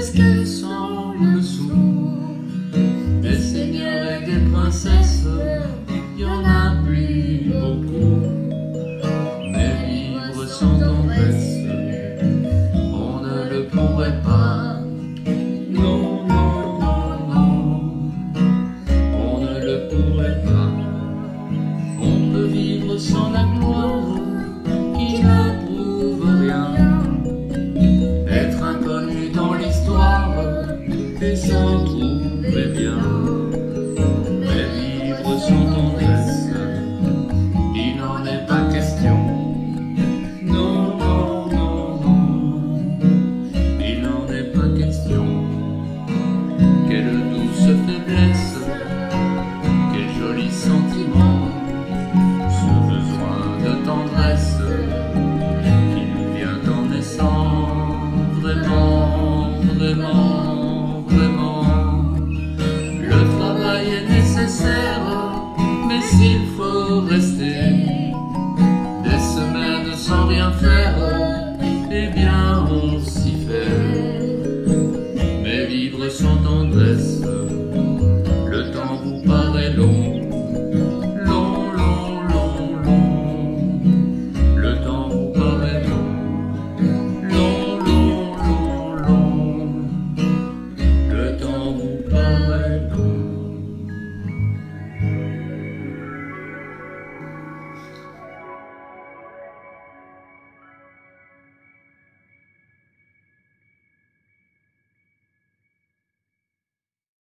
princesse que semble sourd Des seigneurs et des princesses, il y en a plus beaucoup? Mais vivre sans tendresse, on ne le pourrait pas. Non, non, non, non, on ne le pourrait pas. On peut vivre sans la gloire. Trouver bien. Mais vivre sans tendresse, il n'en est pas question. Non, non, non, non, il n'en est pas question. Quelle douce faiblesse, rester des semaines sans rien faire. Eh bien, on s'y fait, mais vivre sans tendresse.